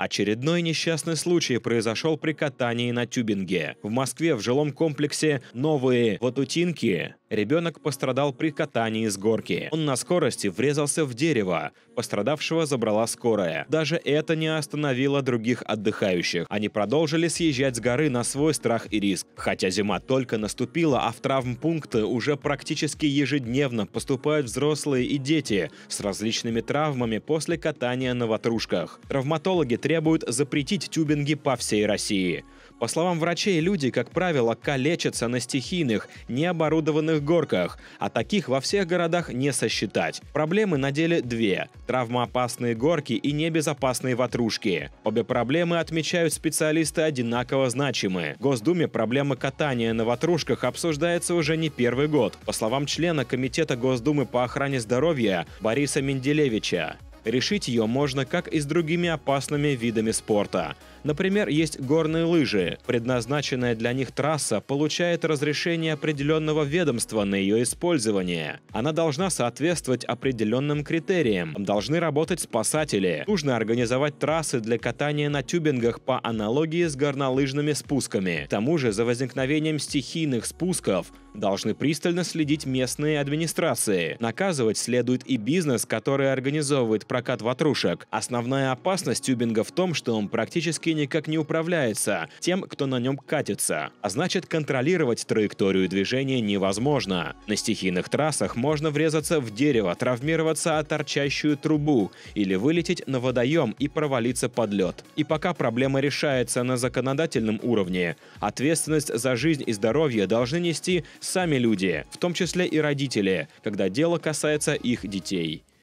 Очередной несчастный случай произошел при катании на тюбинге. В Москве в жилом комплексе «Новые Ватутинки» ребенок пострадал при катании с горки. Он на скорости врезался в дерево. Пострадавшего забрала скорая. Даже это не остановило других отдыхающих. Они продолжили съезжать с горы на свой страх и риск. Хотя зима только наступила, а в травмпункты уже практически ежедневно поступают взрослые и дети с различными травмами после катания на ватрушках. Травматологи требуют запретить тюбинги по всей России. По словам врачей, люди, как правило, калечатся на стихийных, необорудованных горках, а таких во всех городах не сосчитать. Проблемы на деле две – травмоопасные горки и небезопасные ватрушки. Обе проблемы отмечают специалисты одинаково значимы. В Госдуме проблема катания на ватрушках обсуждается уже не первый год. По словам члена Комитета Госдумы по охране здоровья Бориса Менделевича, Решить ее можно как и с другими опасными видами спорта. Например, есть горные лыжи. Предназначенная для них трасса получает разрешение определенного ведомства на ее использование. Она должна соответствовать определенным критериям. Должны работать спасатели. Нужно организовать трассы для катания на тюбингах по аналогии с горнолыжными спусками. К тому же за возникновением стихийных спусков должны пристально следить местные администрации. Наказывать следует и бизнес, который организовывает прокат ватрушек. Основная опасность тюбинга в том, что он практически никак не управляется тем, кто на нем катится. А значит, контролировать траекторию движения невозможно. На стихийных трассах можно врезаться в дерево, травмироваться о торчащую трубу или вылететь на водоем и провалиться под лед. И пока проблема решается на законодательном уровне, ответственность за жизнь и здоровье должны нести сами люди, в том числе и родители, когда дело касается их детей.